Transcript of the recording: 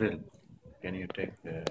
Will, can you take the